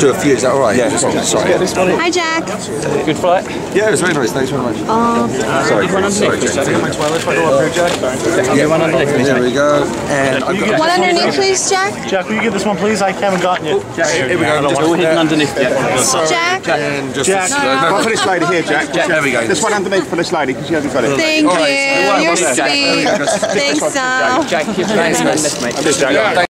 do a few. Is that all right? Yeah. just Sorry. Hi, Jack. Good flight. Yeah, it was very nice. Thanks very much. Oh. Sorry. One underneath. Yeah, one underneath, please, There we go. And I've got. One underneath, please, Jack. Jack, will you get this one, please? I haven't gotten it. Oh, Here we go. All hidden underneath. Jack. And just Jack, no, one for this lady here, Jack. Jack. There we go. This one underneath for this lady, because she hasn't got it. Thank All right. you. You're sweet. Thanks, Sal. Jack, keep playing underneath, mate. Cheers, Jack.